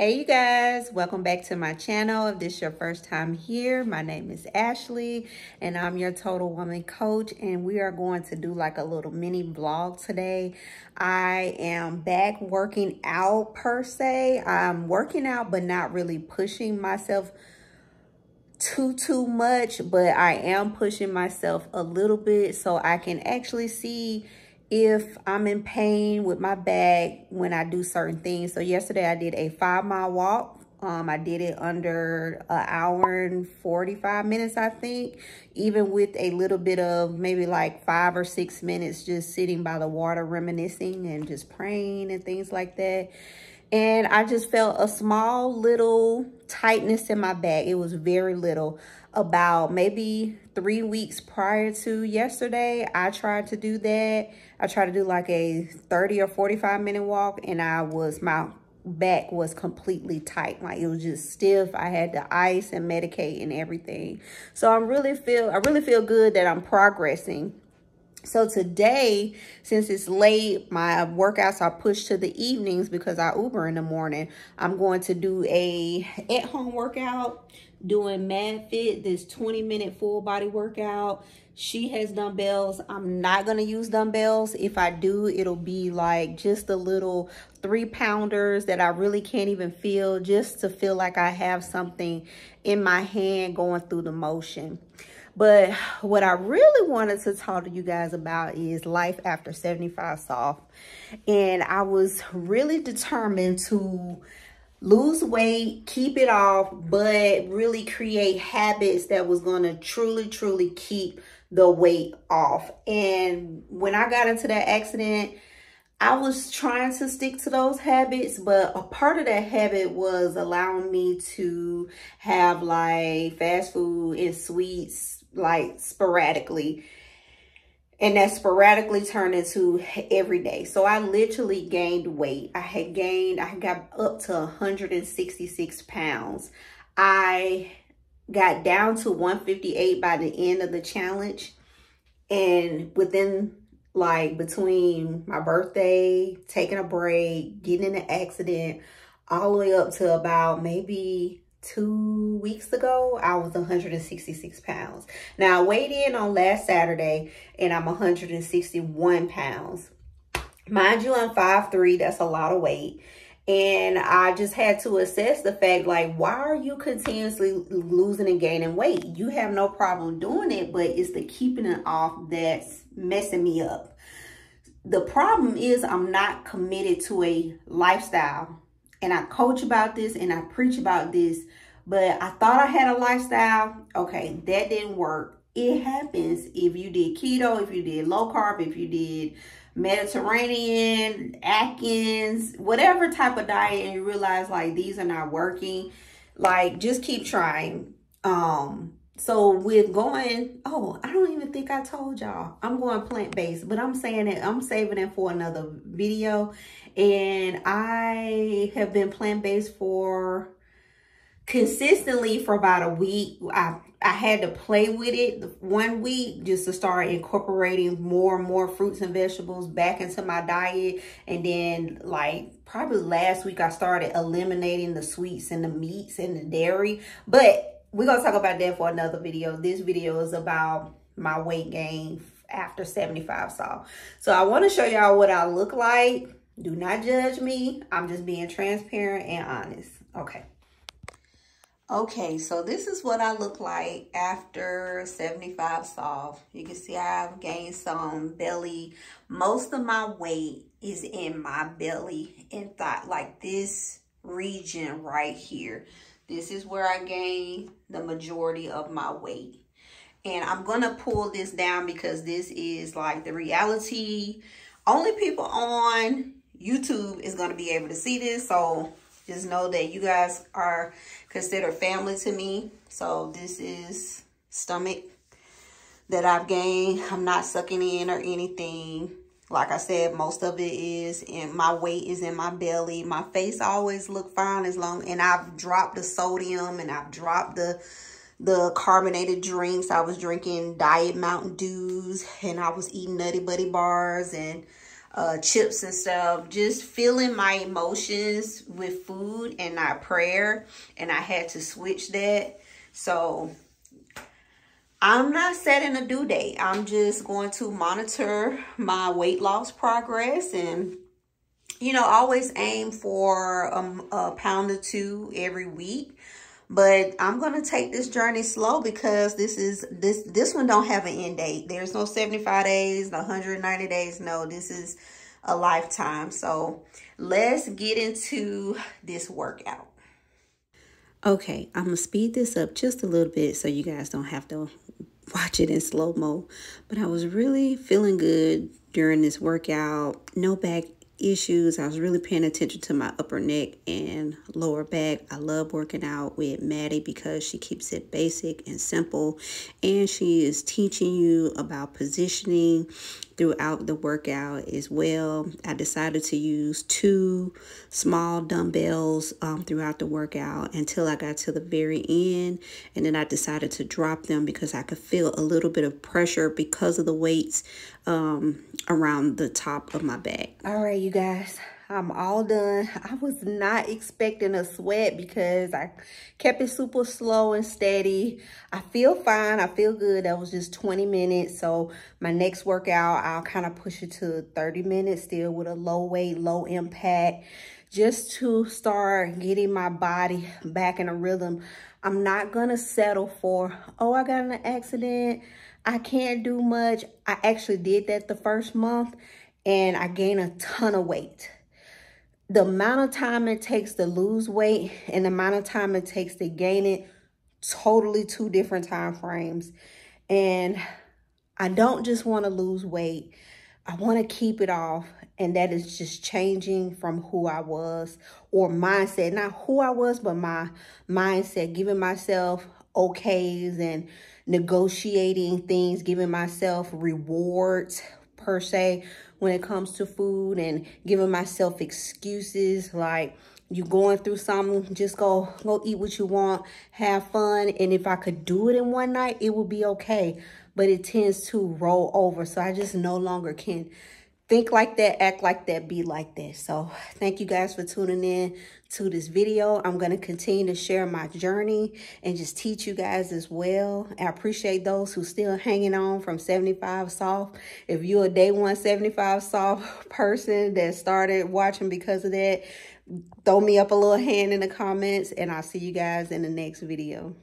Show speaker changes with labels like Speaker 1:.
Speaker 1: Hey you guys, welcome back to my channel. If this is your first time here, my name is Ashley and I'm your total woman coach and we are going to do like a little mini vlog today. I am back working out per se. I'm working out but not really pushing myself too too much but I am pushing myself a little bit so I can actually see if I'm in pain with my back when I do certain things. So yesterday I did a five mile walk. Um, I did it under an hour and 45 minutes, I think, even with a little bit of maybe like five or six minutes just sitting by the water, reminiscing and just praying and things like that. And I just felt a small little tightness in my back. It was very little about maybe three weeks prior to yesterday, I tried to do that. I tried to do like a 30 or 45 minute walk and I was, my back was completely tight. Like it was just stiff. I had to ice and medicate and everything. So I'm really feel, I really feel good that I'm progressing. So today, since it's late, my workouts are pushed to the evenings because I Uber in the morning. I'm going to do a at-home workout doing Mad Fit, this 20 minute full body workout. She has dumbbells. I'm not going to use dumbbells. If I do, it'll be like just a little three pounders that I really can't even feel just to feel like I have something in my hand going through the motion. But what I really wanted to talk to you guys about is life after 75 soft. And I was really determined to lose weight, keep it off, but really create habits that was going to truly, truly keep the weight off. And when I got into that accident, I was trying to stick to those habits, but a part of that habit was allowing me to have like fast food and sweets like sporadically and that sporadically turned into every day. So I literally gained weight. I had gained, I got up to 166 pounds. I got down to 158 by the end of the challenge. And within like between my birthday, taking a break, getting in an accident, all the way up to about maybe two weeks ago, I was 166 pounds. Now, I weighed in on last Saturday, and I'm 161 pounds. Mind you, I'm 5'3", that's a lot of weight. And I just had to assess the fact, like, why are you continuously losing and gaining weight? You have no problem doing it, but it's the keeping it off that's messing me up. The problem is I'm not committed to a lifestyle and I coach about this and I preach about this, but I thought I had a lifestyle. Okay, that didn't work. It happens if you did keto, if you did low carb, if you did Mediterranean, Atkins, whatever type of diet, and you realize like these are not working, like just keep trying. Um, so with going, oh, I don't even think I told y'all. I'm going plant-based, but I'm saying it, I'm saving it for another video. And I have been plant-based for consistently for about a week. I, I had to play with it one week just to start incorporating more and more fruits and vegetables back into my diet. And then like probably last week, I started eliminating the sweets and the meats and the dairy. But we're going to talk about that for another video. This video is about my weight gain after 75 soft. So I want to show y'all what I look like. Do not judge me. I'm just being transparent and honest. Okay. Okay, so this is what I look like after 75 soft. You can see I've gained some belly. Most of my weight is in my belly and thigh, like this region right here. This is where I gain the majority of my weight. And I'm going to pull this down because this is like the reality. Only people on YouTube is going to be able to see this. So just know that you guys are considered family to me. So this is stomach that I've gained. I'm not sucking in or anything. Like I said, most of it is and my weight is in my belly. My face always look fine as long and I've dropped the sodium and I've dropped the the carbonated drinks. I was drinking diet Mountain Dews and I was eating Nutty Buddy bars and uh, chips and stuff, just feeling my emotions with food and not prayer. And I had to switch that. So I'm not setting a due date. I'm just going to monitor my weight loss progress and, you know, always aim for a pound or two every week. But I'm going to take this journey slow because this is this this one don't have an end date. There's no 75 days, no 190 days. No, this is a lifetime. So let's get into this workout. Okay, I'm going to speed this up just a little bit so you guys don't have to watch it in slow mo. But I was really feeling good during this workout. No back issues. I was really paying attention to my upper neck and lower back. I love working out with Maddie because she keeps it basic and simple and she is teaching you about positioning throughout the workout as well. I decided to use two small dumbbells um, throughout the workout until I got to the very end. And then I decided to drop them because I could feel a little bit of pressure because of the weights um, around the top of my back. All right, you guys. I'm all done. I was not expecting a sweat because I kept it super slow and steady. I feel fine. I feel good. That was just 20 minutes. So my next workout, I'll kind of push it to 30 minutes still with a low weight, low impact just to start getting my body back in a rhythm. I'm not going to settle for, oh, I got an accident. I can't do much. I actually did that the first month and I gained a ton of weight the amount of time it takes to lose weight and the amount of time it takes to gain it totally two different time frames. And i don't just want to lose weight. I want to keep it off and that is just changing from who i was or mindset. Not who i was but my mindset. Giving myself okays and negotiating things giving myself rewards per se when it comes to food and giving myself excuses like you going through something, just go go eat what you want, have fun. And if I could do it in one night, it would be okay. But it tends to roll over. So I just no longer can think like that, act like that, be like that. So thank you guys for tuning in to this video. I'm going to continue to share my journey and just teach you guys as well. I appreciate those who still hanging on from 75 soft. If you're a day one 75 soft person that started watching because of that, throw me up a little hand in the comments and I'll see you guys in the next video.